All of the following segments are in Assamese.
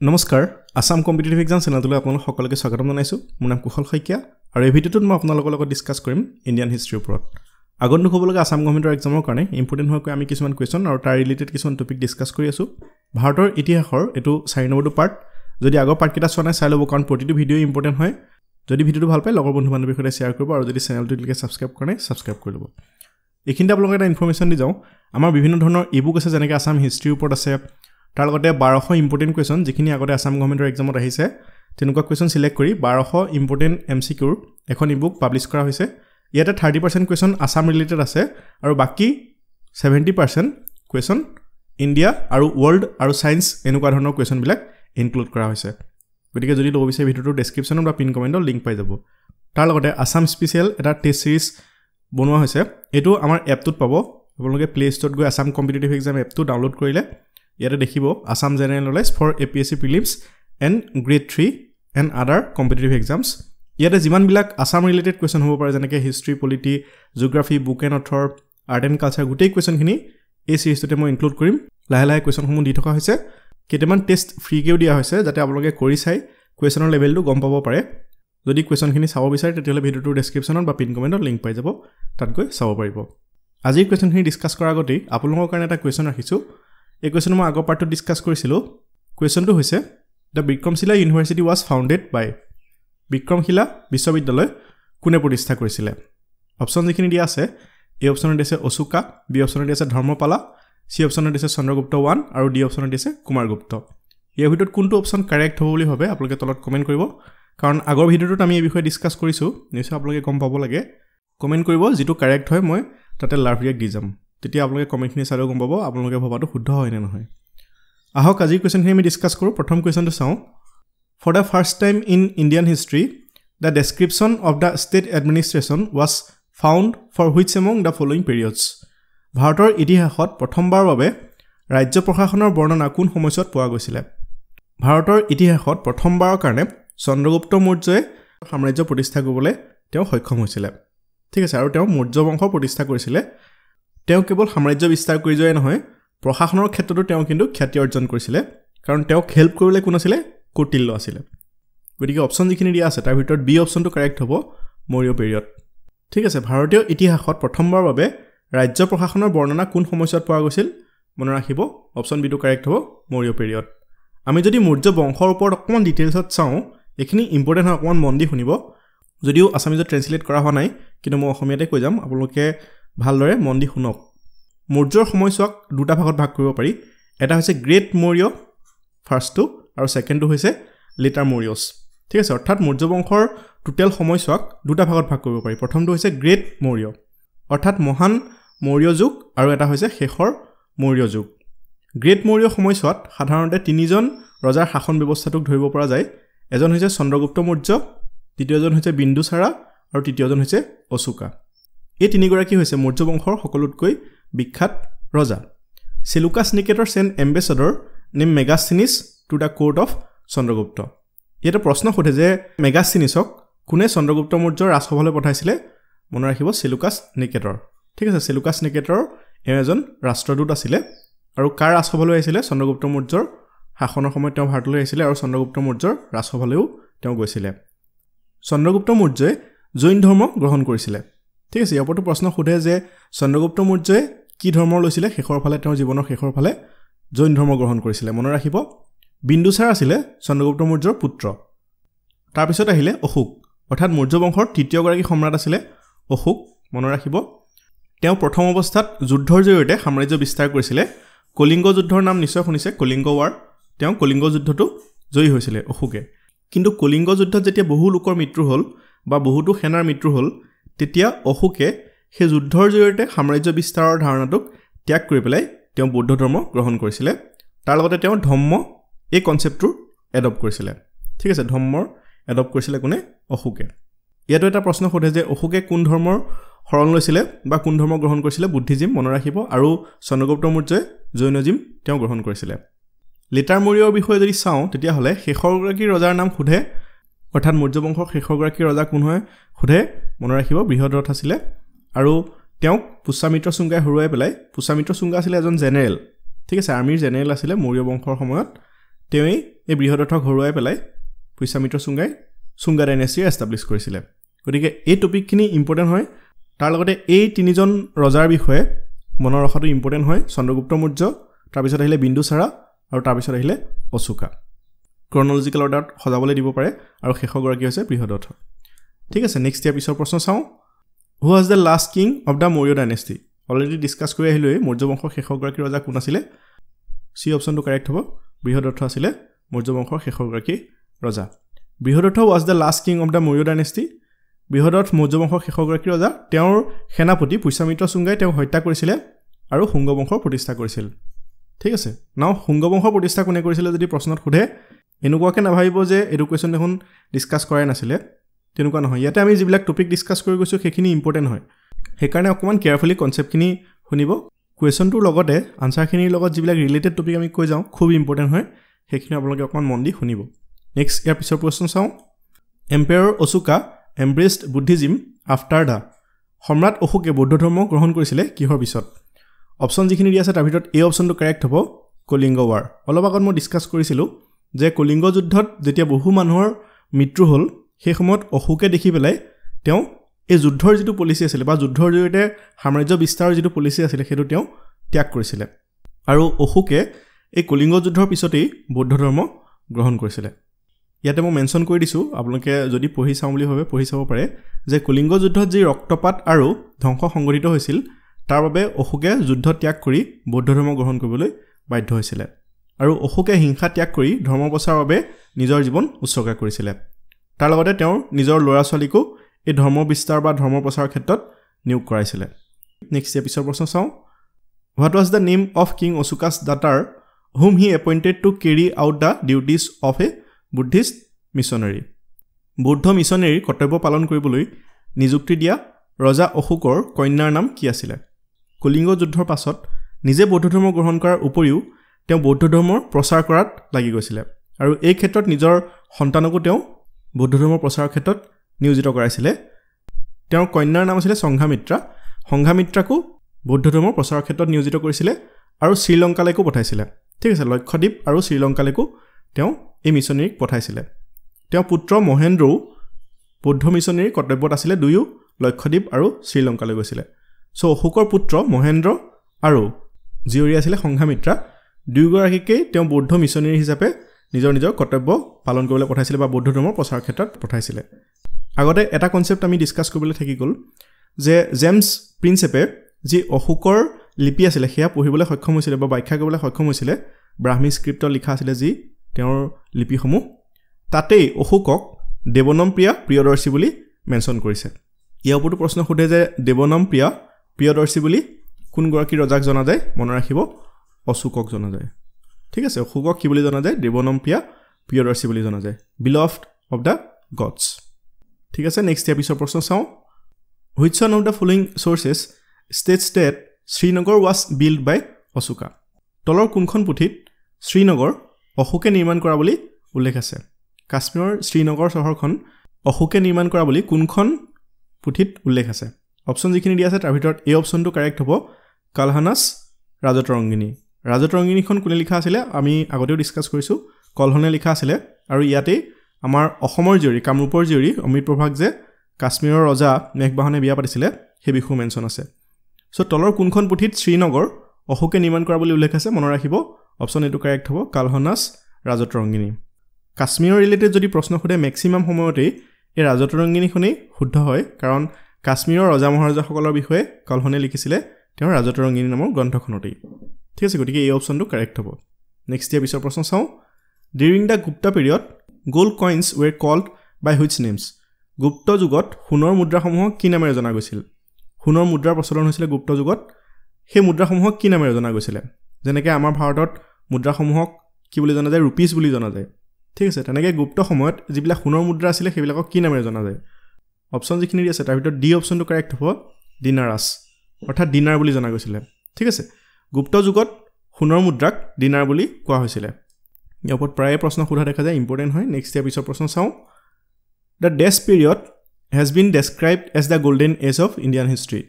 নমস্কাৰ আছাম কম্পিটিটিভ এক্সাম চেনেলটোলৈ আপোনালোক সকলোকে স্বাগতম জনাইছোঁ। মোৰ নাম কুশল শইকীয়া আৰু এই ভিডিঅ'টোত মই আপোনালোকৰ লগত ডিছকাছ কৰিম ইণ্ডিয়ান হিষ্ট্ৰীৰ ওপৰত। আগন্তুক হ'বলগা আছাম গভৰ্ণমেণ্টৰ এক্সামৰ কাৰণে ইম্পৰ্টেণ্ট হোৱাকৈ আমি কিছুমান কুৱেশ্যন আৰু তাৰ ৰিলেটেড কিছুমান টপিক ডিছকাছ কৰি আছোঁ। ভাৰতৰ ইতিহাসৰ এইটো চাৰি নম্বৰটো পাৰ্ট যদি আগৰ পাৰ্টকেইটা চোৱা নাই চাই ল'ব কাৰণ প্ৰতিটো ভিডিঅ' ইম্পৰ্টেণ্ট হয়। যদি ভিডিঅ'টো ভাল পায় লগৰ বন্ধু বান্ধৱীৰ সৈতে শ্বেয়াৰ কৰিব আৰু যদি চেনেলটো এতিয়ালৈকে ছাবস্ক্ৰাইব কৰা নাই ছাবস্ক্ৰাইব কৰি ল'ব। এইখিনিতে আপোনালোকে এটা ইনফৰ্মেশ্যন দি যাওঁ। আমাৰ বিভিন্ন ধৰণৰ ই বুক আছে যেনেকৈ আছাম হিষ্ট্ৰীৰ ওপৰত আছে তাৰ লগতে বাৰশ ইম্পৰ্টেণ্ট কুৱেশ্যন যিখিনি আগতে আছাম গভৰ্ণমেণ্টৰ এক্সামত আহিছে তেনেকুৱা কুৱেশ্যন চিলেক্ট কৰি বাৰশ ইম্পৰ্টেণ্ট এম চি কিউৰ এখন ই বুক পাব্লিছ কৰা হৈছে। ইয়াতে thirty percent question Assam related আছে আৰু বাকী ছেভেণ্টি পাৰ্চেণ্ট কুৱেশ্যন ইণ্ডিয়া আৰু ৱৰ্ল্ড আৰু ছায়েন্স এনেকুৱা ধৰণৰ কুৱেশ্যনবিলাক ইনক্লুড কৰা হৈছে। গতিকে যদি ল'ব বিচাৰে ভিডিঅ'টোৰ ডেছক্ৰিপশ্যনত বা পিন কমেণ্টত লিংক পাই যাব। তাৰ লগতে আছাম স্পেচিয়েল এটা টেষ্ট ছিৰিজ বনোৱা হৈছে। এইটো আমাৰ এপটোত পাব। আপোনালোকে প্লে ষ্ট'ৰত গৈ আছাম কম্পিটিটিভ এক্সাম এপটো ডাউনলোড কৰিলে ইয়াতে দেখিব Assam general knowledge for A P S C prelims and grade three and other competitive exams ইয়াতে যিমানবিলাক আছাম ৰিলেটেড কুৱেশ্যন হ'ব পাৰে যেনেকৈ history polity geography book and author art and culture গোটেই কুৱেশ্যনখিনি এই ছিৰিজটোতে মই ইনক্লুড কৰিম। লাহে লাহে কুৱেশ্যনসমূহ দি থকা হৈছে। কেইটামান টেষ্ট ফ্ৰীকৈও দিয়া হৈছে যাতে আপোনালোকে কৰি চাই কুৱেশ্যনৰ লেভেলটো গম পাব পাৰে। যদি কুৱেশ্যনখিনি চাব বিচাৰে তেতিয়াহ'লে ভিডিঅ'টোৰ ডেছক্ৰিপশ্যনত বা পিন কমেণ্টত লিংক পাই যাব। তাত গৈ চাব পাৰিব। আজিৰ কুৱেশ্যনখিনি ডিছকাছ কৰাৰ আগতেই আপোনালোকৰ কাৰণে এটা কুৱেশ্যন ৰাখিছোঁ। এই কুৱেশ্যন মই আগৰ পাৰ্টটোত ডিছকাছ কৰিছিলোঁ। কুৱেশ্যনটো হৈছে the Vikramshila university was founded by Vikramshila বিশ্ববিদ্যালয় কোনে প্ৰতিষ্ঠা কৰিছিলে? অপশ্যন যিখিনি দিয়া আছে এই অপশ্যনত দিছে অশোকা বি অপশ্যনত দিছে ধৰ্মপালা চি অপশ্যনত দিছে চন্দ্ৰগুপ্ত ওৱান আৰু ডি অপশ্যনত দিছে কুমাৰগুপ্ত। ইয়াৰ ভিতৰত কোনটো অপশ্যন কাৰেক্ট হ'ব বুলি ভাবে আপোনালোকে তলত কমেণ্ট কৰিব। কাৰণ আগৰ ভিডিঅ'টোত আমি এই বিষয়ে ডিছকাছ কৰিছোঁ নিশ্চয় আপোনালোকে গম পাব লাগে। কমেণ্ট কৰিব যিটো কাৰেক্ট হয় মই তাতে লাভ ৰিয়েক্ট দি যাম। তেতিয়া আপোনালোকে কমেণ্টখিনি চালেও গম পাব আপোনালোকে ভবাটো শুদ্ধ হয় নে নহয়। আহক আজিৰ কুৱেশ্যনখিনি আমি ডিছকাছ কৰোঁ। প্ৰথম কুৱেশ্যনটো চাওঁ। For the first time in Indian history the description of the state administration was found for which among the following periods ভাৰতৰ ইতিহাসত প্ৰথমবাৰৰ বাবে ৰাজ্য প্ৰশাসনৰ বৰ্ণনা কোন সময়ছোৱাত পোৱা গৈছিলে? ভাৰতৰ ইতিহাসত প্ৰথমবাৰৰ কাৰণে চন্দ্ৰগুপ্ত মৌৰ্যই সাম্ৰাজ্য প্ৰতিষ্ঠা কৰিবলৈ তেওঁ সক্ষম হৈছিলে। ঠিক আছে আৰু তেওঁ মৌৰ্য বংশ প্ৰতিষ্ঠা কৰিছিলে। তেওঁ কেৱল সাম্ৰাজ্য বিস্তাৰ কৰি যোৱাই নহয় প্ৰশাসনৰ ক্ষেত্ৰতো তেওঁ কিন্তু খ্যাতি অৰ্জন কৰিছিলে কাৰণ তেওঁক হেল্প কৰিবলৈ কোন আছিলে? কৌটিল্য আছিলে। গতিকে অপশ্যন যিখিনি দিয়া আছে তাৰ ভিতৰত বি অপশ্যনটো কাৰেক্ট হ'ব মৌৰ্য পিৰিয়ড ঠিক আছে ভাৰতীয় ইতিহাসত প্ৰথমবাৰৰ বাবে ৰাজ্য প্ৰশাসনৰ বৰ্ণনা কোন সময়ছোৱাত পোৱা গৈছিল? মনত ৰাখিব অপশ্যন বিটো কাৰেক্ট হ'ব মৌৰ্য পিৰিয়ড আমি যদি মৌৰ্য বংশৰ ওপৰত অকণমান ডিটেইলছত চাওঁ এইখিনি ইম্পৰ্টেণ্ট হয় অকণমান মন দি শুনিব। যদিও আছামিজত ট্ৰেঞ্চলেট কৰা হোৱা নাই কিন্তু মই অসমীয়াতে কৈ যাম। আপোনালোকে ভালদৰে মন দি শুনক। মৌৰ্যৰ সময়ছোৱাক দুটা ভাগত ভাগ কৰিব পাৰি। এটা হৈছে গ্ৰেট মৌৰ্য ফাৰ্ষ্টটো আৰু ছেকেণ্ডটো হৈছে লিটাৰ মৌৰ্যছ ঠিক আছে অৰ্থাৎ মৌৰ্য বংশৰ টোটেল সময়ছোৱাক দুটা ভাগত ভাগ কৰিব পাৰি। প্ৰথমটো হৈছে গ্ৰেট মৌৰ্য অৰ্থাৎ মহান মৌৰ্য যুগ আৰু এটা হৈছে শেষৰ মৌৰ্য যুগ। গ্ৰেট মৌৰ্য সময়ছোৱাত সাধাৰণতে তিনিজন ৰজাৰ শাসন ব্যৱস্থাটোক ধৰিব পৰা যায়। এজন হৈছে চন্দ্ৰগুপ্ত মৌৰ্য দ্বিতীয়জন হৈছে বিন্দুচাৰা আৰু তৃতীয়জন হৈছে অশোকা। এই তিনিগৰাকী হৈছে মৌৰ্য বংশৰ সকলোতকৈ বিখ্যাত ৰজা। Seleucus Nicator sent ambassador name Megasthenes to the court of Chandragupta. ইয়াতে প্ৰশ্ন সোধে যে মেগাচিনিছক কোনে চন্দ্ৰগুপ্ত মৌৰ্যৰ ৰাজসভালৈ পঠাইছিলে? মনত ৰাখিব চেলুকাছ নিকেটৰ। ঠিক আছে চেলুকাছ নিকেটৰ এওঁ এজন ৰাষ্ট্ৰদূত আছিলে আৰু কাৰ ৰাজসভালৈ আহিছিলে? চন্দ্ৰগুপ্ত মৌৰ্যৰ শাসনৰ সময়ত তেওঁ ভাৰতলৈ আহিছিলে আৰু চন্দ্ৰগুপ্ত মৌৰ্যৰ ৰাজসভালৈও তেওঁ গৈছিলে। চন্দ্ৰগুপ্ত মৌৰ্যই জৈন ধৰ্ম গ্ৰহণ কৰিছিলে। ঠিক আছে ইয়াৰ ওপৰতো প্ৰশ্ন সোধে যে চন্দ্ৰগুপ্ত মৌৰ্যই কি ধৰ্ম লৈছিলে? শেষৰ ফালে তেওঁৰ জীৱনৰ শেষৰ ফালে জৈন ধৰ্ম গ্ৰহণ কৰিছিলে। মনত ৰাখিব বিন্দুচাৰ আছিলে চন্দ্ৰগুপ্ত মৌৰ্যৰ পুত্ৰ। তাৰপিছত আহিলে অশোক। অৰ্থাৎ মৌৰ্য বংশৰ তৃতীয়গৰাকী সম্ৰাট আছিলে অশোক। মনত ৰাখিব তেওঁ প্ৰথম অৱস্থাত যুদ্ধৰ জৰিয়তে সাম্ৰাজ্য বিস্তাৰ কৰিছিলে। কলিংগ যুদ্ধৰ নাম নিশ্চয় শুনিছে কলিংগ ৱাৰ। তেওঁ কলিংগ যুদ্ধটো জয়ী হৈছিলে অশোকে। কিন্তু কলিংগ যুদ্ধত যেতিয়া বহু লোকৰ মৃত্যু হ'ল বা বহুতো সেনাৰ মৃত্যু হ'ল তেতিয়া অশোকে সেই যুদ্ধৰ জৰিয়তে সাম্ৰাজ্য বিস্তাৰৰ ধাৰণাটোক ত্যাগ কৰি পেলাই তেওঁ বৌদ্ধ ধৰ্ম গ্ৰহণ কৰিছিলে। তাৰ লগতে তেওঁ ধম্ম এই কনচেপ্টটোৰ এডপ্ট কৰিছিলে। ঠিক আছে ধৰ্মৰ এডপ্ট কৰিছিলে কোনে? অশোকে। ইয়াতো এটা প্ৰশ্ন সোধে যে অশোকে কোন ধৰ্মৰ শৰণ লৈছিলে বা কোন ধৰ্ম গ্ৰহণ কৰিছিলে বুদ্ধিজিম মনত ৰাখিব আৰু চন্দ্ৰগুপ্ত মৌৰ্যই জৈনজিম তেওঁ গ্ৰহণ কৰিছিলে। লিটাৰ মৌৰ্যৰ বিষয়ে যদি চাওঁ তেতিয়াহ'লে শেষৰগৰাকী ৰজাৰ নাম সোধে অৰ্থাৎ মৌৰ্য বংশৰ শেষৰগৰাকী ৰজা কোন হয়? সোধে মনত ৰাখিব বৃহদৰথ আছিলে। আৰু তেওঁক পুষ্যামিত্ৰ চুংগাই হৰুৱাই পেলাই পুষ্যামিত্ৰ চুংগা আছিলে এজন জেনেৰেল। ঠিক আছে আৰ্মীৰ জেনেৰেল আছিলে মৌৰ্য বংশৰ সময়ত। তেওঁৱেই এই বৃহদৰ্থক হৰুৱাই পেলাই পুষ্যামিত্ৰ চুংগাই চুংগা ডাইনেষ্টিয়ে এষ্টাব্লিছ কৰিছিলে। গতিকে এই টপিকখিনি ইম্পৰ্টেণ্ট হয়। তাৰ লগতে এই তিনিজন ৰজাৰ বিষয়ে মনত ৰখাটো ইম্পৰ্টেণ্ট হয়। চন্দ্ৰগুপ্ত মৌৰ্য তাৰপিছত আহিলে বিন্দুচাৰা আৰু তাৰপিছত আহিলে অচোকা ক্ৰনলজিকেল অৰ্ডাৰত সজাবলৈ দিব পাৰে আৰু শেষগৰাকী হৈছে বৃহদৰ্থ ঠিক আছে নেক্সট ইয়াৰ পিছৰ প্ৰশ্ন চাওঁ। Who was the last king of the Maurya dynasty already discuss কৰি আহিলোৱেই মৌৰ্য বংশৰ শেষগৰাকী ৰজা কোন আছিলে? চি অপশ্যনটো কাৰেক্ট হ'ব বৃহদৰ্থ আছিলে মৌৰ্য বংশৰ শেষগৰাকী ৰজা। Brihadratha was the last king of the Maurya dynasty Brihadratha Maurya বংশৰ শেষগৰাকী ৰজা। তেওঁৰ সেনাপতি পুষ্যামিত্ৰ চুংগাই তেওঁক হত্যা কৰিছিলে আৰু শুংগবংশৰ প্ৰতিষ্ঠা কৰিছিল। ঠিক আছে নাও শুংগবংশৰ প্ৰতিষ্ঠা কোনে কৰিছিলে যদি প্ৰশ্নত সোধে? এনেকুৱাকৈ নাভাবিব যে এইটো কুৱেশ্যন দেখোন ডিছকাছ কৰাই নাছিলে। তেনেকুৱা নহয়। ইয়াতে আমি যিবিলাক টপিক ডিছকাছ কৰি গৈছোঁ সেইখিনি ইম্পৰ্টেণ্ট হয়। সেইকাৰণে অকণমান কেয়াৰফুলি কনচেপ্টখিনি শুনিব। কুৱেশ্যনটোৰ লগতে আনচাৰখিনিৰ লগত যিবিলাক ৰিলেটেড টপিক আমি কৈ যাওঁ খুব ইম্পৰ্টেণ্ট হয়। সেইখিনি আপোনালোকে অকণমান মন দি শুনিব। নেক্সট ইয়াৰ পিছৰ কুৱেশ্যন চাওঁ। Emperor Ashoka embraced Buddhism after the সম্ৰাট অশোকে বৌদ্ধ ধৰ্ম গ্ৰহণ কৰিছিলে কিহৰ পিছত? অপশ্যন যিখিনি দি আছে তাৰ ভিতৰত এই অপশ্যনটো কাৰেক্ট হ'ব কলিংগ ৱাৰ অলপ আগত মই ডিছকাছ কৰিছিলোঁ যে কলিংগ যুদ্ধত যেতিয়া বহু মানুহৰ মৃত্যু হ'ল সেই সময়ত অশোকে দেখি পেলাই তেওঁ এই যুদ্ধৰ যিটো পলিচি আছিলে বা যুদ্ধৰ জৰিয়তে সাম্ৰাজ্য বিস্তাৰৰ যিটো পলিচি আছিলে সেইটো তেওঁ ত্যাগ কৰিছিলে। আৰু অশোকে এই কলিংগ যুদ্ধৰ পিছতেই বৌদ্ধ ধৰ্ম গ্ৰহণ কৰিছিলে। ইয়াতে মই মেনশ্যন কৰি দিছোঁ আপোনালোকে যদি পঢ়ি চাওঁ বুলি ভাবে পঢ়ি চাব পাৰে যে কলিংগ যুদ্ধত যি ৰক্তপাত আৰু ধ্বংস সংঘটিত হৈছিল তাৰ বাবে অশোকে যুদ্ধ ত্যাগ কৰি বৌদ্ধ ধৰ্ম গ্ৰহণ কৰিবলৈ বাধ্য হৈছিলে। আৰু অশোকে হিংসা ত্যাগ কৰি ধৰ্ম প্ৰচাৰৰ বাবে নিজৰ জীৱন উৎসৰ্গা কৰিছিলে। তাৰ লগতে তেওঁৰ নিজৰ ল'ৰা ছোৱালীকো এই ধৰ্ম বিস্তাৰ বা ধৰ্ম প্ৰচাৰৰ ক্ষেত্ৰত নিয়োগ কৰাইছিলে। নেক্সট ইয়াৰ পিছৰ প্ৰশ্ন চাওঁ। What was the name of king Ashoka's daughter whom he appointed to carry out the duties of a Buddhist missionary বৌদ্ধ মিছনেৰীৰ কৰ্তব্য পালন কৰিবলৈ নিযুক্তি দিয়া ৰজা অশোকৰ কন্যাৰ নাম কি আছিলে? কলিংগ যুদ্ধৰ পাছত নিজে বৌদ্ধ ধৰ্ম গ্ৰহণ কৰাৰ উপৰিও তেওঁ বৌদ্ধ ধৰ্মৰ প্ৰচাৰ কৰাত লাগি গৈছিলে। আৰু এই ক্ষেত্ৰত নিজৰ সন্তানকো তেওঁ বৌদ্ধ ধৰ্মৰ প্ৰচাৰৰ ক্ষেত্ৰত নিয়োজিত কৰাইছিলে। তেওঁৰ কন্যাৰ নাম আছিলে সংঘামিত্ৰা। সংঘামিত্ৰাকো বৌদ্ধ ধৰ্মৰ প্ৰচাৰৰ ক্ষেত্ৰত নিয়োজিত কৰিছিলে আৰু শ্ৰীলংকালৈকো পঠাইছিলে। ঠিক আছে লক্ষদ্বীপ আৰু শ্ৰীলংকালৈকো তেওঁ এই মিছনেৰীক পঠাইছিলে। তেওঁৰ পুত্ৰ মহেন্দ্ৰও বৌদ্ধ মিছনেৰীৰ কৰ্তব্যত আছিলে দুয়ো লক্ষদ্বীপ আৰু শ্ৰীলংকালৈ গৈছিলে। চ' অশোকৰ পুত্ৰ মহেন্দ্ৰ আৰু জীয়ৰী আছিলে সংঘামিত্ৰা। দুয়োগৰাকীকেই তেওঁ বৌদ্ধ মিছনেৰী হিচাপে নিজৰ নিজৰ কৰ্তব্য পালন কৰিবলৈ পঠাইছিলে বা বৌদ্ধ ধৰ্মৰ প্ৰচাৰৰ ক্ষেত্ৰত পঠাইছিলে। আগতে এটা কনচেপ্ট আমি ডিছকাছ কৰিবলৈ থাকি গ'ল যে জেমছ প্ৰিন্সেপে যি অশোকৰ লিপি আছিলে সেয়া পঢ়িবলৈ সক্ষম হৈছিলে বা ব্যাখ্যা কৰিবলৈ সক্ষম হৈছিলে ব্ৰাহ্মী স্ক্ৰিপ্টত লিখা আছিলে যি তেওঁৰ লিপিসমূহ তাতেই অশোকক দেৱনম প্ৰিয়া প্ৰিয়দৰ্শী বুলি মেনশ্যন কৰিছে। ইয়াৰ ওপৰতো প্ৰশ্ন সোধে যে দেৱনম প্ৰিয়া প্ৰিয়দৰ্শী বুলি কোনগৰাকী ৰজাক জনা যায় মনত ৰাখিব? অশোকক জনা যায়। ঠিক আছে অশোকক কি বুলি জনা যায়? দেৱনম প্ৰিয়া প্ৰিয়দৰ্শী বুলি জনা যায়। বিলফ্ট অফ দ্য গডছ ঠিক আছে নেক্সট ইয়াৰ পিছৰ প্ৰশ্ন চাওঁ। Which one of the following sources state state Srinagar was built by Ashoka তলৰ কোনখন পুথিত শ্ৰীনগৰ অশোকে নিৰ্মাণ কৰা বুলি উল্লেখ আছে? কাশ্মীৰৰ শ্ৰীনগৰ চহৰখন অশোকে নিৰ্মাণ কৰা বুলি কোনখন পুথিত উল্লেখ আছে? অপশ্যন যিখিনি দিয়া আছে তাৰ ভিতৰত এই অপশ্যনটো কাৰেক্ট হ'ব। কালহানাছ ৰাজতৰংগিনী ৰাজতৰংগিনীখন কোনে লিখা আছিলে আমি আগতেও ডিছকাছ কৰিছোঁ। কলহনে লিখা আছিলে আৰু ইয়াতেই আমাৰ অসমৰ জীয়ৰী কামৰূপৰ জীয়ৰী অমৃত প্ৰভাক যে কাশ্মীৰৰ ৰজা মেঘবাহনে বিয়া পাতিছিলে সেই বিষয়েও মেনশ্যন আছে। চ' তলৰ কোনখন পুথিত শ্ৰীনগৰ অশোকে নিৰ্মাণ কৰা বুলি উল্লেখ আছে মনত ৰাখিব। অপশ্যন এইটো কাৰেক্ট হ'ব কালহনাছ ৰাজতৰংগিনী কাশ্মীৰৰ ৰিলেটেড যদি প্ৰশ্ন সোধে মেক্সিমাম সময়তেই এই ৰাজতৰংগিনীখনেই শুদ্ধ হয় কাৰণ কাশ্মীৰৰ ৰজা মহাৰজাসকলৰ বিষয়ে কালহনে লিখিছিলে তেওঁৰ ৰাজতৰংগিনী নামৰ গ্ৰন্থখনতেই। ঠিক আছে গতিকে এই অপশ্যনটো কাৰেক্ট হ'ব। নেক্সট ইয়াৰ পিছৰ প্ৰশ্ন চাওঁ। During the Gupta period gold coins were called by which names Gupta যুগত সোণৰ মুদ্ৰাসমূহক কি নামেৰে জনা গৈছিল? সোণৰ মুদ্ৰাৰ প্ৰচলন হৈছিলে গুপ্ত যুগত। সেই মুদ্ৰাসমূহক কি নামেৰে জনা গৈছিলে? যেনেকৈ আমাৰ ভাৰতত মুদ্ৰাসমূহক কি বুলি জনা যায়? ৰুপিজ বুলি জনা যায়। ঠিক আছে তেনেকৈ গুপ্ত সময়ত যিবিলাক সোণৰ মুদ্ৰা আছিলে সেইবিলাকক কি নামেৰে জনা যায়? অপশ্যন যিখিনি দি আছে তাৰ ভিতৰত ডি অপশ্যনটো কাৰেক্ট হ'ব। ডিনাৰাছ অৰ্থাৎ ডিনাৰ বুলি জনা গৈছিলে। ঠিক আছে গুপ্ত যুগত সোণৰ মুদ্ৰাক ডিনাৰ বুলি কোৱা হৈছিলে। ইয়াৰ ওপৰত প্ৰায়ে প্ৰশ্ন সোধা দেখা যায় ইম্পৰ্টেণ্ট হয়। নেক্সট ইয়াৰ পিছৰ প্ৰশ্ন চাওঁ। The this period has been described as the golden age of Indian history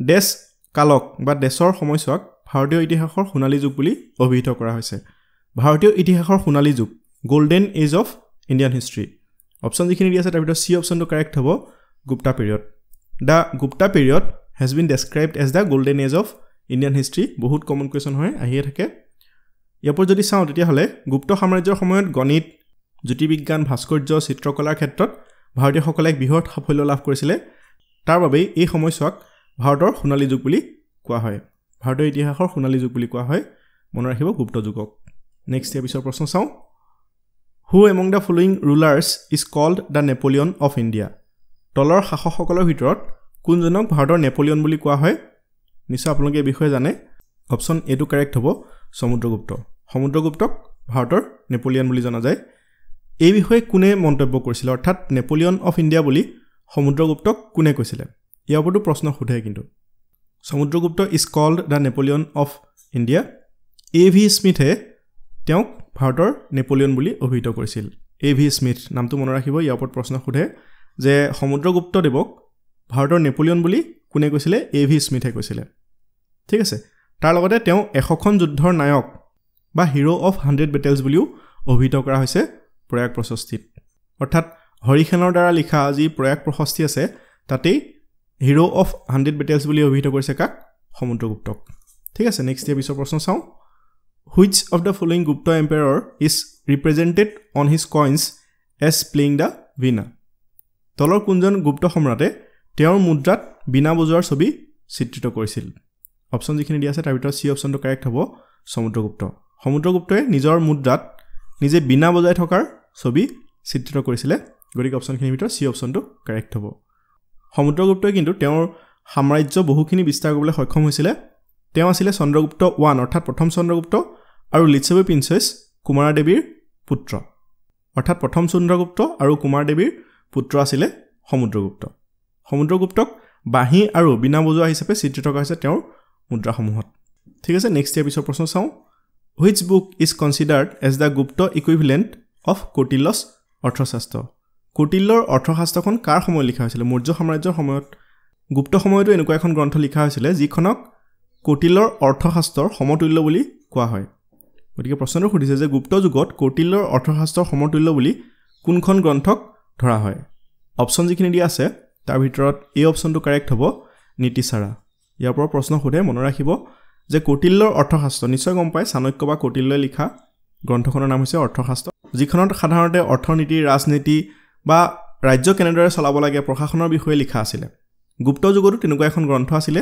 this কালক বা ডেছৰ সময়ছোৱাক ভাৰতীয় ইতিহাসৰ সোণালী যুগ বুলি অভিহিত কৰা হৈছে। ভাৰতীয় ইতিহাসৰ সোণালী যুগ golden age of Indian history option যিখিনি দি আছে তাৰ ভিতৰত চি অপশ্যনটো কাৰেক্ট হ'ব Gupta period the Gupta period has been described as the golden age of Indian history বহুত কমন কুৱেশ্যন হয় আহিয়ে থাকে। ইয়াৰ পৰা যদি চাওঁ তেতিয়াহ'লে গুপ্ত সাম্ৰাজ্যৰ সময়ত গণিত জ্যোতিৰ্বিজ্ঞান ভাস্কৰ্য চিত্ৰকলাৰ ক্ষেত্ৰত ভাৰতীয়সকলে এক বৃহৎ সাফল্য লাভ কৰিছিলে। তাৰ বাবেই এই সময়ছোৱাক ভাৰতৰ সোণালী যুগ বুলি কোৱা হয়। ভাৰতৰ ইতিহাসৰ সোণালী যুগ বুলি কোৱা হয়। মনত ৰাখিব গুপ্ত যুগক। নেক্সট ইয়াৰ পিছৰ প্ৰশ্ন চাওঁ। Who among the following rulers is called the Napoleon of India তলৰ শাসকসকলৰ ভিতৰত কোনজনক ভাৰতৰ নেপলিয়ন বুলি কোৱা হয়? নিশ্চয় আপোনালোকে এই বিষয়ে জানে। অপশ্যন এটো কাৰেক্ট হ'ব সমুদ্ৰগুপ্ত। সমুদ্ৰগুপ্তক ভাৰতৰ নেপলিয়ন বুলি জনা যায়। এই বিষয়ে কোনে মন্তব্য কৰিছিলে? অৰ্থাৎ নেপলিয়ন অফ ইণ্ডিয়া বুলি সমুদ্ৰগুপ্তক কোনে কৈছিলে? ইয়াৰ ওপৰতো প্ৰশ্ন সোধে কিন্তু। Samudragupta is called the Napoleon of India A V স্মিথে তেওঁক ভাৰতৰ নেপলিয়ন বুলি অভিহিত কৰিছিল। এ ভি স্মিথ নামটো মনত ৰাখিব ইয়াৰ ওপৰত প্ৰশ্ন সোধে যে সমুদ্ৰগুপ্তদেৱক ভাৰতৰ নেপলিয়ন বুলি কোনে কৈছিলে? এ ভি স্মিথে কৈছিলে। ঠিক আছে? তাৰ লগতে তেওঁ এশখন যুদ্ধৰ নায়ক বা হিৰ' অফ হাণ্ড্ৰেড বেটেলছ বুলিও অভিহিত কৰা হৈছে প্ৰয়াগ প্ৰশস্তিত। অৰ্থাৎ হৰিখেনৰ দ্বাৰা লিখা যি প্ৰয়াগ প্ৰশস্তি আছে তাতেই হিৰ' অফ হাণ্ড্ৰেড বেটেলছ বুলি অভিহিত কৰিছে কাক? সমুদ্ৰগুপ্তক ঠিক আছে নেক্সট ইয়াৰ পিছৰ প্ৰশ্ন চাওঁ। Which of the following Gupta emperor is represented on his coins as playing the veena তলৰ কোনজন গুপ্ত সম্ৰাটে তেওঁৰ মুদ্ৰাত বীণা বজোৱাৰ ছবি চিত্ৰিত কৰিছিল। অপশ্যন যিখিনি দিয়া আছে তাৰ ভিতৰত চি অপশ্যনটো কাৰেক্ট হ'ব সমুদ্ৰগুপ্ত। সমুদ্ৰগুপ্তই নিজৰ মুদ্ৰাত নিজে বীণা বজাই থকাৰ ছবি চিত্ৰিত কৰিছিলে গতিকে অপশ্যনখিনিৰ ভিতৰত চি অপশ্যনটো কাৰেক্ট হ'ব। সমুদ্ৰগুপ্তই কিন্তু তেওঁৰ সাম্ৰাজ্য বহুখিনি বিস্তাৰ কৰিবলৈ সক্ষম হৈছিলে। তেওঁ আছিলে চন্দ্ৰগুপ্ত ওৱান অৰ্থাৎ প্ৰথম চন্দ্ৰগুপ্ত আৰু লিটছেবি প্ৰিন্সেছ কুমাৰা দেৱীৰ পুত্ৰ। অৰ্থাৎ প্ৰথম চন্দ্ৰগুপ্ত আৰু কুমাৰ দেৱীৰ পুত্ৰ আছিলে সমুদ্ৰগুপ্ত। সমুদ্ৰগুপ্তক বাঁহী আৰু বীণা বজোৱা হিচাপে চিত্ৰিত কৰা হৈছে তেওঁৰ মুদ্ৰাসমূহত। ঠিক আছে নেক্সট ইয়াৰ পিছৰ প্ৰশ্ন চাওঁ। Which book is considered as the Gupta equivalent of Kautilya's Arthashastra? কৌটিল্যৰ অৰ্থশাস্ত্ৰখন কাৰ সময়ত লিখা হৈছিলে? মৌৰ্য সাম্ৰাজ্যৰ সময়ত গুপ্ত সময়তো এনেকুৱা এখন গ্ৰন্থ লিখা হৈছিলে যিখনক কৌটিল্যৰ অৰ্থশাস্ত্ৰৰ সমতুল্য বুলি কোৱা হয়। গতিকে প্ৰশ্নটো সুধিছে যে গুপ্ত যুগত কৌটিল্যৰ অৰ্থশাস্ত্ৰৰ সমতুল্য বুলি কোনখন গ্ৰন্থক ধৰা হয়? অপশ্যন যিখিনি দিয়া আছে তাৰ ভিতৰত এই অপশ্যনটো কাৰেক্ট হ'ব নীতিচাৰা ইয়াৰ পৰা প্ৰশ্ন সোধে মনত ৰাখিব যে কৌটিল্যৰ অৰ্থশাস্ত্ৰ নিশ্চয় গম পায় চাণক্য বা কৌটিল্যই লিখা গ্ৰন্থখনৰ নাম হৈছে অৰ্থশাস্ত্ৰ যিখনত সাধাৰণতে অৰ্থনীতি ৰাজনীতি বা ৰাজ্য কেনেদৰে চলাব লাগে প্ৰশাসনৰ বিষয়ে লিখা আছিলে। গুপ্ত যুগতো তেনেকুৱা এখন গ্ৰন্থ আছিলে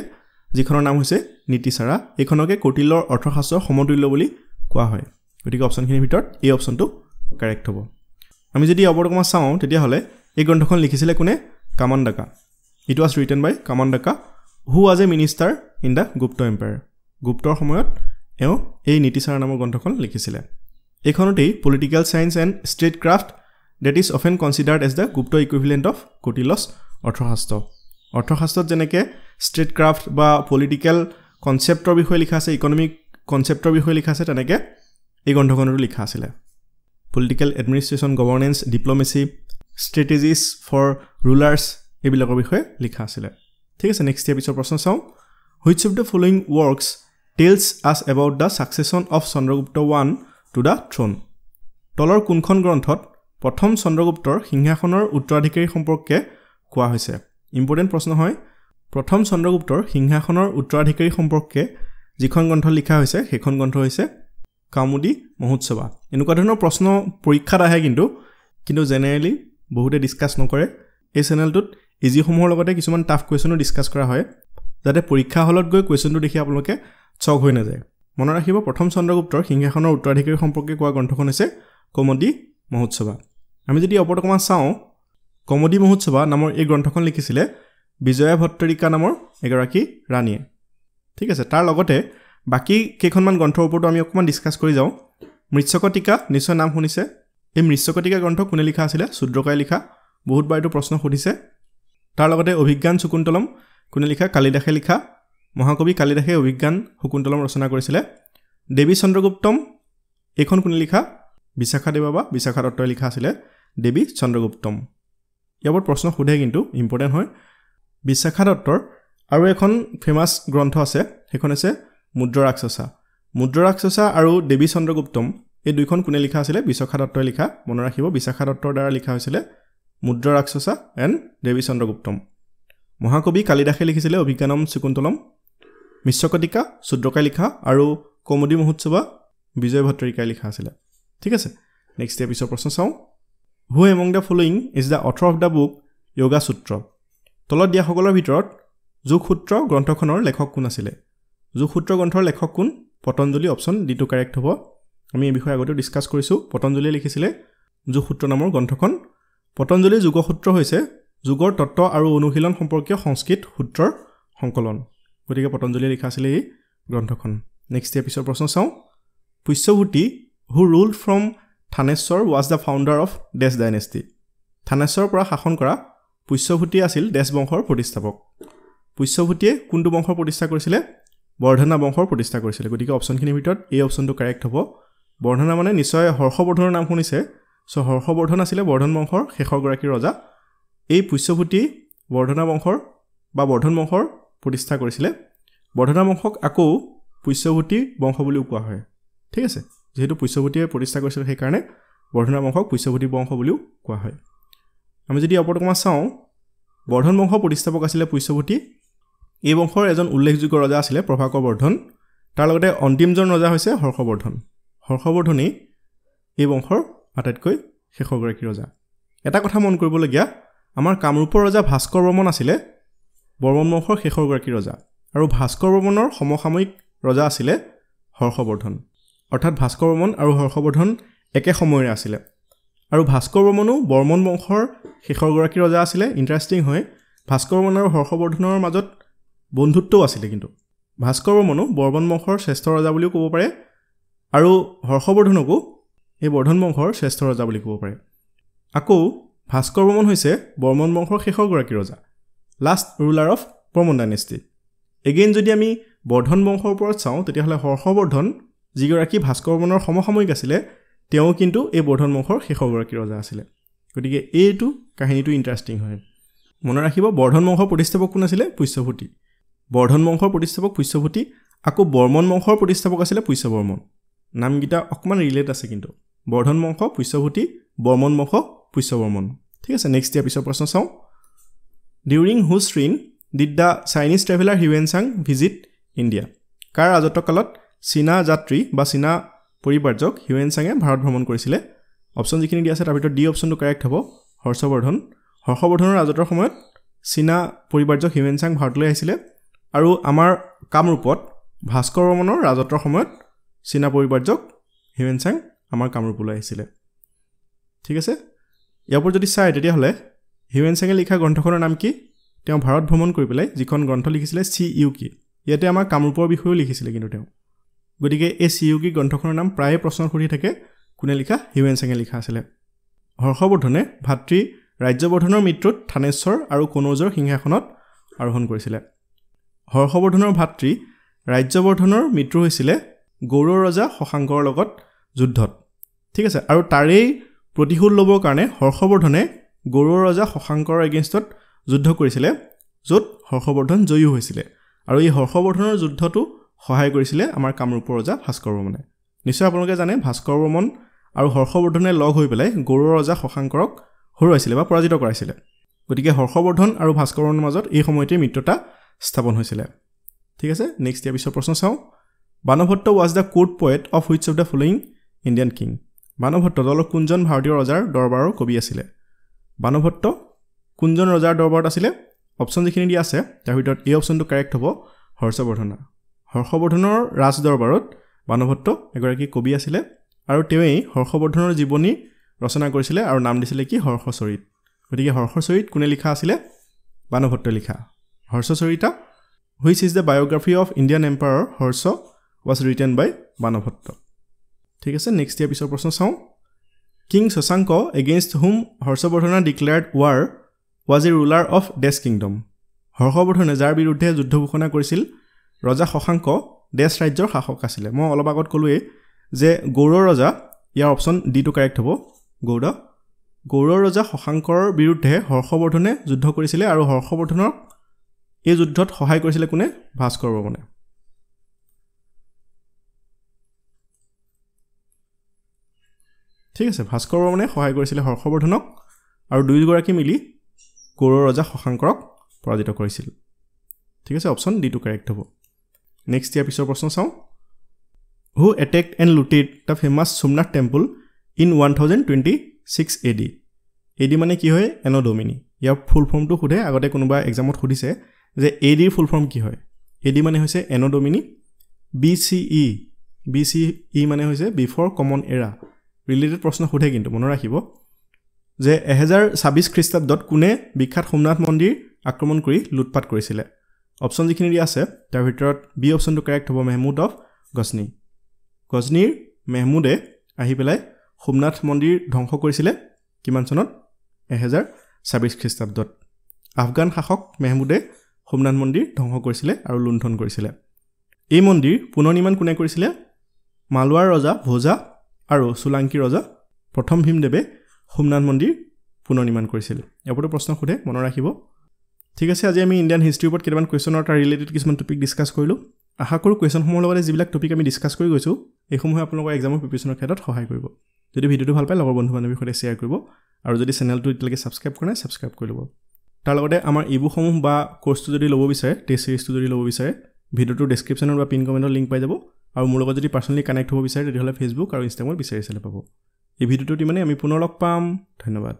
যিখনৰ নাম হৈছে নীতিচাৰা এইখনকে কৌটিল্যৰ অৰ্থশাস্ত্ৰৰ সমতুল্য বুলি কোৱা হয়। গতিকে অপশ্যনখিনিৰ ভিতৰত এই অপশ্যনটো কাৰেক্ট হ'ব। আমি যদি অৱৰ্তমান চাওঁ তেতিয়াহ'লে এই গ্ৰন্থখন লিখিছিলে কোনে? কামান ডাকা it was written by Kamandaka who was a minister in the Gupta empire গুপ্তৰ সময়ত এওঁ এই নীতিচাৰা নামৰ গ্ৰন্থখন লিখিছিলে। এইখনতেই political science and statecraft that is often considered as the Gupta equivalent of Kautilya's Arthashastra অৰ্থশাস্ত্ৰত যেনেকৈ ষ্টেট ক্ৰাফ্ট বা পলিটিকেল কনচেপ্টৰ বিষয়ে লিখা আছে ইকনমিক কনচেপ্টৰ বিষয়ে লিখা আছে তেনেকৈ এই গ্ৰন্থখনতো লিখা আছিলে। Political administration governance diplomacy strategies for rulers এইবিলাকৰ বিষয়ে লিখা আছিলে। ঠিক আছে নেক্সট ইয়াৰ পিছৰ প্ৰশ্ন চাওঁ। Which of the following works tells us about the succession of Chandragupta one to the throne তলৰ কোনখন গ্ৰন্থত প্ৰথম চন্দ্ৰগুপ্তৰ সিংহাসনৰ উত্তৰাধিকাৰী সম্পৰ্কে কোৱা হৈছে? ইম্পৰ্টেণ্ট প্ৰশ্ন হয় প্ৰথম চন্দ্ৰগুপ্তৰ সিংহাসনৰ উত্তৰাধিকাৰী সম্পৰ্কে যিখন গ্ৰন্থ লিখা হৈছে সেইখন গ্ৰন্থ হৈছে কামুদী মহোৎসৱা। এনেকুৱা ধৰণৰ প্ৰশ্ন পৰীক্ষাত আহে কিন্তু কিন্তু জেনেৰেলি বহুতে ডিছকাছ নকৰে। এই চেনেলটোত ইজিসমূহৰ লগতে কিছুমান টাফ কুৱেশ্যনো ডিছকাছ কৰা হয় যাতে পৰীক্ষা হলত গৈ কুৱেশ্যনটো দেখি আপোনালোকে চক হৈ নাযায়। মনত ৰাখিব প্ৰথম চন্দ্ৰগুপ্তৰ সিংহাসনৰ উত্তৰাধিকাৰী সম্পৰ্কে কোৱা গ্ৰন্থখন হৈছে কমদী মহোৎসৱা। আমি যদি অপৰত অকণমান চাওঁ কমদী মহোৎসৱা নামৰ এই গ্ৰন্থখন লিখিছিলে বিজয়া ভট্টৰিকা নামৰ এগৰাকী ৰাণীয়ে। ঠিক আছে তাৰ লগতে বাকী কেইখনমান গ্ৰন্থৰ ওপৰতো আমি অকণমান ডিছকাছ কৰি যাওঁ। মৃৎসকটিকা নিশ্চয় নাম শুনিছে। এই মৃৎসকটিকা গ্ৰন্থ কোনে লিখা আছিলে? শূদ্ৰকাই লিখা। বহুতবাৰ এইটো প্ৰশ্ন সুধিছে। তাৰ লগতে অভিজ্ঞান শকুন্তলম কোনে লিখা? কালিদাসে লিখা। মহাকবি কালিদাসে অভিজ্ঞান শকুন্তলম ৰচনা কৰিছিলে। দেৱী চন্দ্ৰগুপ্তম এইখন কোনে লিখা? বিশাখা দেৱা বা বিশাখা দত্তই লিখা আছিলে। দেৱী চন্দ্ৰগুপ্তম। ইয়াৰ ওপৰত প্ৰশ্ন সোধে কিন্তু ইম্পৰ্টেণ্ট হয়। বিশাখা দত্তৰ আৰু এখন ফেমাছ গ্ৰন্থ আছে সেইখন হৈছে মুদ্ৰা ৰাক্ষসা মুদ্ৰা ৰাক্ষসা আৰু দেৱী চন্দ্ৰগুপ্তম এই দুইখন কোনে লিখা আছিলে? বিশাখা দত্তই লিখা। মনত ৰাখিব বিশাখা দত্তৰ দ্বাৰা লিখা হৈছিলে মুদ্ৰা ৰাক্ষসা এণ্ড দেৱী চন্দ্ৰগুপ্তম। মহাকবি কালিদাসে লিখিছিলে অভিজ্ঞানম চকুন্তলম মিশ্ৰকটিকা চুদ্ৰকাই লিখা আৰু কৌমুদী মহোৎসৱা বিজয় ভট্টাৰিকাই লিখা আছিলে। ঠিক আছে নেক্সট ইয়াৰ পিছৰ প্ৰশ্ন চাওঁ। Who among the following is the author of the book Yoga Sutra তলত দিয়াসকলৰ ভিতৰত যোগসূত্ৰ গ্ৰন্থখনৰ লেখক কোন আছিলে? যোগসূত্ৰ গ্ৰন্থৰ লেখক কোন? পতঞ্জলি অপশ্যন ডিটো কাৰেক্ট হ'ব। আমি এই বিষয়ে আগতেও ডিছকাছ কৰিছোঁ। পতঞ্জলীয়ে লিখিছিলে যোগসূত্ৰ নামৰ গ্ৰন্থখন। পতঞ্জলী যোগসূত্ৰ হৈছে যুগৰ তত্ত্ব আৰু অনুশীলন সম্পৰ্কীয় সংস্কৃত সূত্ৰৰ সংকলন। গতিকে পতঞ্জলীয়ে লিখা আছিলে এই গ্ৰন্থখন। নেক্সট ইয়াৰ পিছৰ প্ৰশ্ন চাওঁ। Pushyabhuti who rule from Thaneshwar was the founder of this dynasty থানেশ্বৰৰ পৰা শাসন কৰা পুষ্যভূতি আছিল দেশ বংশৰ প্ৰতিষ্ঠাপক। পুষ্যভূতিয়ে কোনটো বংশৰ প্ৰতিষ্ঠা কৰিছিলে? বৰ্ধনা বংশৰ প্ৰতিষ্ঠা কৰিছিলে। গতিকে অপশ্যনখিনিৰ ভিতৰত এই অপশ্যনটো কাৰেক্ট হ'ব। বৰ্ধনা মানে নিশ্চয় হৰ্ষবৰ্ধনৰ নাম শুনিছে। চ' হৰ্ষবৰ্ধন আছিলে বৰ্ধন বংশৰ শেষৰগৰাকী ৰজা। এই পুষ্যভূতি বৰ্ধনা বংশৰ বা বৰ্ধন বংশৰ প্ৰতিষ্ঠা কৰিছিলে। বৰ্ধনা বংশক আকৌ পুষ্যভূতি বংশ বুলিও কোৱা হয়। ঠিক আছে? যিহেতু পুষ্যভূতিয়ে প্ৰতিষ্ঠা কৰিছিলে সেইকাৰণে বৰ্ধনা বংশক পুষ্যভূতি বংশ বুলিও কোৱা হয়। আমি যদি অপৰত অকণমান চাওঁ বৰ্ধন বংশৰ প্ৰতিষ্ঠাপক আছিলে পুষ্যভূতি এই বংশৰ এজন উল্লেখযোগ্য ৰজা আছিলে প্ৰভাকৰ বৰ্ধন তাৰ লগতে অন্তিমজন ৰজা হৈছে হৰ্ষবৰ্ধন। হৰ্ষবৰ্ধনেই এই বংশৰ আটাইতকৈ শেষৰগৰাকী ৰজা। এটা কথা মন কৰিবলগীয়া আমাৰ কামৰূপৰ ৰজা ভাস্কৰ বৰ্মন আছিলে বৰ্মন বংশৰ শেষৰগৰাকী ৰজা। আৰু ভাস্কৰ বৰ্মনৰ সমসাময়িক ৰজা আছিলে হৰ্ষবৰ্ধন। অৰ্থাৎ ভাস্কৰ বৰ্মন আৰু হৰ্ষবৰ্ধন একে সময়ৰে আছিলে। আৰু ভাস্কৰ বৰ্মনো বৰ্মন বংশৰ শেষৰগৰাকী ৰজা আছিলে। ইণ্টাৰেষ্টিং হয় ভাস্কৰ বৰ্মন আৰু হৰ্ষবৰ্ধনৰ মাজত বন্ধুত্বও আছিলে কিন্তু। ভাস্কৰ বৰ্মনো বৰ্মন বংশৰ শ্ৰেষ্ঠ ৰজা বুলিও ক'ব পাৰে আৰু হৰ্ষবৰ্ধনকো এই বৰ্ধন বংশৰ শ্ৰেষ্ঠ ৰজা বুলি ক'ব পাৰে। আকৌ ভাস্কৰ বৰ্মন হৈছে বৰ্মন বংশৰ শেষৰগৰাকী ৰজা last ruler of Varman dynasty again যদি আমি বৰ্ধন বংশৰ ওপৰত চাওঁ তেতিয়াহ'লে হৰ্ষবৰ্ধন যিগৰাকী ভাস্কৰ বৰ্মনৰ সমসাময়িক আছিলে তেওঁ কিন্তু এই বৰ্ধন বংশৰ শেষৰগৰাকী ৰজা আছিলে। গতিকে এইটো কাহিনীটো ইণ্টাৰেষ্টিং হয়। মনত ৰাখিব বৰ্ধন বংশৰ প্ৰতিষ্ঠাপক কোন আছিলে? পুষ্যভূতি। বৰ্ধন বংশৰ প্ৰতিষ্ঠাপক পুষ্যভূতি আকৌ বৰ্মন বংশৰ প্ৰতিষ্ঠাপক আছিলে পুষ্যবৰ্মন। নামকেইটা অকণমান ৰিলেট আছে কিন্তু। বৰ্ধন বংশ পুষ্যভূতি বৰ্মন বংশ পুষ্যবৰ্মন। ঠিক আছে নেক্সট ইয়াৰ পিছৰ প্ৰশ্ন চাওঁ। During whose reign did the Chinese traveller Hiuen Tsang visit India কাৰ ৰাজত্বকালত চীনা যাত্ৰী বা চীনা পৰিব্ৰাজক হিউৱেন চাঙে ভাৰত ভ্ৰমণ কৰিছিলে? অপশ্যন যিখিনি দিয়া আছে তাৰ ভিতৰত ডি অপশ্যনটো কাৰেক্ট হ'ব। হৰ্ষবৰ্ধন। হৰ্ষবৰ্ধনৰ ৰাজত্বৰ সময়ত চীনা পৰিব্ৰাজক হিউৱেন চাং ভাৰতলৈ আহিছিলে। আৰু আমাৰ কামৰূপত ভাস্কৰ বৰ্মনৰ ৰাজত্বৰ সময়ত চীনা পৰিব্ৰাজক হিউৱেন চাং আমাৰ কামৰূপলৈ আহিছিলে। ঠিক আছে? ইয়াৰ ওপৰত যদি চায় তেতিয়াহ'লে হিউৱেন চাঙে লিখা গ্ৰন্থখনৰ নাম কি? তেওঁ ভাৰত ভ্ৰমণ কৰি পেলাই যিখন গ্ৰন্থ লিখিছিলে চি ইউ কি। ইয়াতে আমাৰ কামৰূপৰ বিষয়েও লিখিছিলে কিন্তু তেওঁ। গতিকে এই চি ইউ কি গ্ৰন্থখনৰ নাম প্ৰায়ে প্ৰশ্ন সুধি থাকে কোনে লিখা? হিউৱেন চাঙে লিখা আছিলে। হৰ্ষবৰ্ধনে ভাতৃ ৰাজ্যবৰ্ধনৰ মৃত্যুত থানেশ্বৰ আৰু কনৌজৰ সিংহাসনত আৰোহণ কৰিছিলে। হৰ্ষবৰ্ধনৰ ভাতৃ ৰাজ্যবৰ্ধনৰ মৃত্যু হৈছিলে গৌৰ ৰজা শশাংকৰ লগত যুদ্ধত। ঠিক আছে আৰু তাৰেই প্ৰতিশোধ ল'বৰ কাৰণে হৰ্ষবৰ্ধনে গৌৰ ৰজা শশাংকৰ এগেইনষ্টত যুদ্ধ কৰিছিলে য'ত হৰ্ষবৰ্ধন জয়ী হৈছিলে। আৰু এই হৰ্ষবৰ্ধনৰ যুদ্ধটো সহায় কৰিছিলে আমাৰ কামৰূপৰ ৰজা ভাস্কৰ বৰ্মনে। নিশ্চয় আপোনালোকে জানে ভাস্কৰ বৰ্মন আৰু হৰ্ষবৰ্ধনে লগ হৈ পেলাই গৌৰ ৰজা শশাংকৰক হৰুৱাইছিলে বা পৰাজিত কৰাইছিলে। গতিকে হৰ্ষবৰ্ধন আৰু ভাস্কৰ বৰ্মনৰ মাজত এই সময়তেই মিত্ৰতা স্থাপন হৈছিলে। ঠিক আছে নেক্সট ইয়াৰ পিছৰ প্ৰশ্ন চাওঁ। Banabhatta was the court poet of which of the following Indian king Banabhatta দলৰ কোনজন ভাৰতীয় ৰজাৰ দৰবাৰৰ কবি আছিলে? বানভট্ট কোনজন ৰজাৰ দৰবাৰত আছিলে? অপশ্যন যিখিনি দিয়া আছে তাৰ ভিতৰত এই অপশ্যনটো কাৰেক্ট হ'ব হৰ্ষবৰ্ধনা হৰ্ষবৰ্ধনৰ ৰাজ দৰবাৰত বানভট্ট এগৰাকী কবি আছিলে আৰু তেওঁৱেই হৰ্ষবৰ্ধনৰ জীৱনী ৰচনা কৰিছিলে আৰু নাম দিছিলে কি? হৰ্ষচৰিত। গতিকে হৰ্ষচৰিত কোনে লিখা আছিলে? বানভট্টই লিখা। Harshacharita which is the biography of Indian emperor Harsha? Was written by Banabhatta ঠিক আছে নেক্সট ইয়াৰ পিছৰ প্ৰশ্ন চাওঁ। King Shashanka against whom Harshavardhana declared war was a ruler of this kingdom হৰ্ষবৰ্ধনে যাৰ বিৰুদ্ধে যুদ্ধ ঘোষণা কৰিছিল ৰজা শশাংক ডেছ ৰাজ্যৰ শাসক আছিলে। মই অলপ আগত ক'লোৱেই যে গৌড়ৰ ৰজা ইয়াৰ অপশ্যন ডিটো কাৰেক্ট হ'ব। গৌড়। গৌড়ৰ ৰজা শশাংকৰ বিৰুদ্ধে হৰ্ষবৰ্ধনে যুদ্ধ কৰিছিলে আৰু হৰ্ষবৰ্ধনক এই যুদ্ধত সহায় কৰিছিলে কোনে? ভাস্কৰ বৰ্মনে। ঠিক আছে ভাস্কৰ বৰ্মনে সহায় কৰিছিলে হৰ্ষবৰ্ধনক আৰু দুয়োগৰাকী মিলি কৌৰৰ ৰজা শশাংকৰক পৰাজিত কৰিছিল। ঠিক আছে অপশ্যন ডিটো কাৰেক্ট হ'ব। নেক্সট ইয়াৰ পিছৰ প্ৰশ্ন চাওঁ। Who attack and looted the famous Somnath temple in one thousand twenty six A D A D মানে কি হয়? এন ডমিনি ইয়াৰ ফুল ফৰ্মটো সোধে আগতে কোনোবা এক্সামত সুধিছে। যে এ ডিৰ ফুল ফৰ্ম কি হয়? এ ডি মানে হৈছে anno Domini B C E B C E মানে হৈছে বিফৰ কমন এৰা ৰিলেটেড প্ৰশ্ন সোধে কিন্তু মনত ৰাখিব। যে এহেজাৰ ছাব্বিছ খ্ৰীষ্টাব্দত কোনে বিখ্যাত সোমনাথ মন্দিৰ আক্ৰমণ কৰি লুটপাত কৰিছিলে? অপশ্যন যিখিনি দিয়া আছে তাৰ ভিতৰত বি অপশ্যনটো কাৰেক্ট হ'ব মেহমুদ অফ গজনী। গজনীৰ মেহমুদে আহি পেলাই সোমনাথ মন্দিৰ ধ্বংস কৰিছিলে কিমান চনত? এহেজাৰ ছাব্বিছ খ্ৰীষ্টাব্দত। আফগান শাসক মেহমুদে সোমনাথ মন্দিৰ ধ্বংস কৰিছিলে আৰু লুণ্ঠন কৰিছিলে। এই মন্দিৰ পুনৰ নিৰ্মাণ কোনে কৰিছিলে? মালোৱাৰ ৰজা ভোজা আৰু চোলাংকী ৰজা প্ৰথম ভীমদেৱে সোমনাথ মন্দিৰ পুনৰ নিৰ্মাণ কৰিছিল ওপৰতো প্ৰশ্ন সোধে মনত ৰাখিব। ঠিক আছে আজি আমি ইণ্ডিয়ান হিষ্ট্ৰীৰ ওপৰত কেইটামান কুৱেশ্যনৰ তাৰ ৰিলেটেড কিছুমান টপিক ডিছকাছ কৰিলোঁ। আশা কৰোঁ কুৱেশ্যনসমূহৰ লগতে যিবিলাক টপিক আমি ডিছকাছ কৰি গৈছোঁ এইসমূহে আপোনালোকৰ এক্সামৰ প্ৰিপেৰেশ্যনৰ ক্ষেত্ৰত সহায় কৰিব। যদি ভিডিঅ'টো ভাল পায় লগৰ বন্ধু বান্ধৱীৰ সৈতে শ্বেয়াৰ কৰিব। আৰু যদি চেনেলটো এতিয়ালৈকে ছাবস্ক্ৰাইব কৰা নাই ছাবস্ক্ৰাইব কৰি ল'ব। তাৰ লগতে আমাৰ ইবুকসমূহ বা কৰ্চটো যদি ল'ব বিচাৰে টেষ্ট চিৰিজটো যদি ল'ব বিচাৰে ভিডিঅ'টোৰ ডেছক্ৰিপশ্যনত বা পিন কমেণ্টৰ লিংক পাই যাব। আৰু মোৰ লগত যদি পাৰ্চনেলি কানেক্ট হ'ব বিচাৰে তেতিয়াহ'লে ফেচবুক আৰু ইনষ্টাগ্ৰামত বিচাৰি চালে পাব। এই ভিডিঅ'টোত ইমানে আমি পুনৰ লগ পাম। ধন্যবাদ।